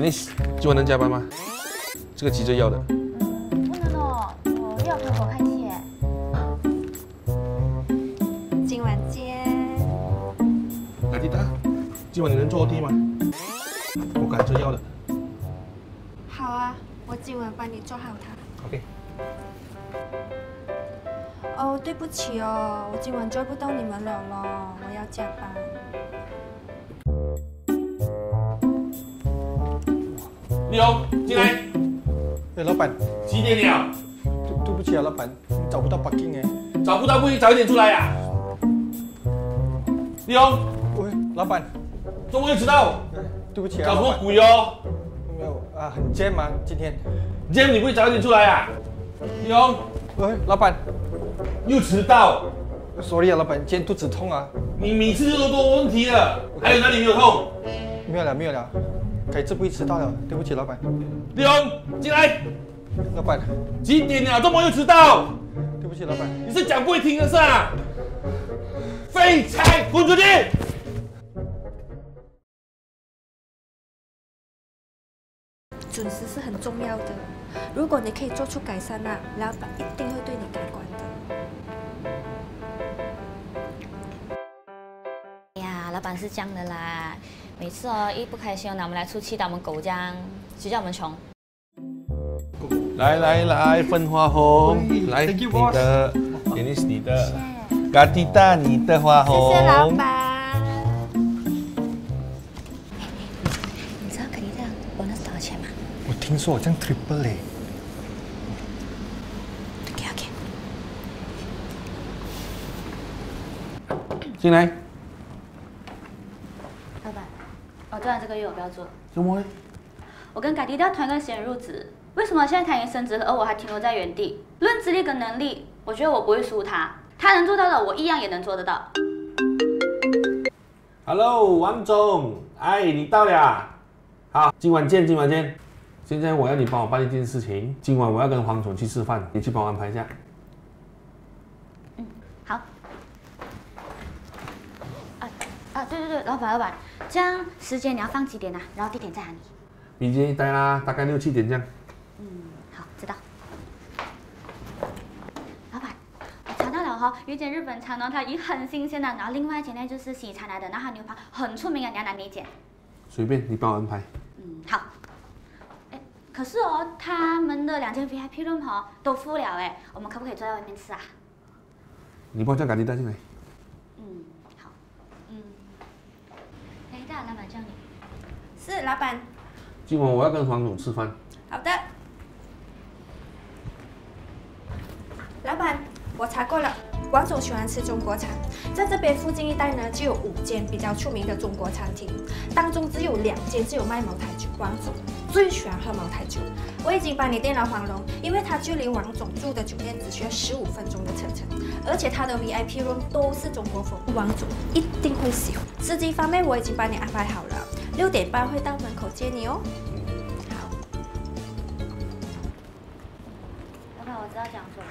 眼妮，今晚能加班吗？这个急着要的。不能哦，我要陪我看戏。今晚见。阿迪达，今晚你能做 OT 吗？我赶着要的。好啊，我今晚帮你做好它。OK。哦，对不起哦，我今晚追不到你们了咯，我要加班。丽红，进来。哎，老板，几点了？对对不起啊，老板，找不到 parking 哎。找不到不行早一点出来呀、李勇，喂，老板，中午又迟到，哎对不起啊，搞什么鬼哦？没有啊，很 jam 吗？今天。今天你不会早一点出来啊？李勇喂，老板又迟到，，sorry 啊，老板，今天肚子痛啊。你每次都多问题了，还有哪里没有痛？没有了，没有了，改次不会迟到了，对不起，老板。丽红，进来。老板，几点了？这么又迟到？对不起，老板。你是讲不会听的是啊？废柴，滚出去！准时是很重要的，如果你可以做出改善啊，老板一定会对你改观的。哎呀，老板是这样的啦，每次哦一不开心哦，拿我们来出气，打我们狗这样，谁叫我们穷？来来来，分花红，来你的，给你是你的，嘎滴达你的花红。谢谢老板。你知道肯定这样 bonus 多少钱吗我听说我这样 triple 嘞。？OK OK，进来，老板，我做完这个月我不要做，怎么会？我跟改迪调同一个闲人入职，为什么现在他已经升职了，而我还停留在原地？论资历跟能力，我觉得我不会输他，他能做到的，我一样也能做得到。Hello，王总，哎，你到了，好，今晚见，今晚见。现在我要你帮我办一件事情，今晚我要跟黄总去吃饭，你去帮我安排一下。嗯好。啊啊，对对对，老板老板，这样时间你要放几点啊？然后地点在哪里？明天一待啦，大概六七点这样。嗯，好，知道。老板，我查到了哈，有一间日本餐呢，它已经很新鲜了，然后另外一间呢就是西餐来的，然后它牛排很出名啊，你要哪一间？随便你帮我安排。嗯，好。哎，可是哦，他们的两间 VIP room 哈都付了哎，我们可不可以坐在外面吃啊？你帮我叫赶紧带进来。嗯，好。嗯，哎，大老板叫你。是老板，今晚我要跟黄总吃饭。好的。老板，我查过了，王总喜欢吃中国餐，在这边附近一带呢，就有五间比较出名的中国餐厅，当中只有两间是有卖茅台酒，王总最喜欢喝茅台酒。我已经帮你订了黄龙，因为它距离王总住的酒店只需要十五分钟的车程，而且它的 VIP room 都是中国风，王总一定会喜欢。司机方面我已经帮你安排好了，六点半会到门口接你哦。好。老板，我知道讲什么。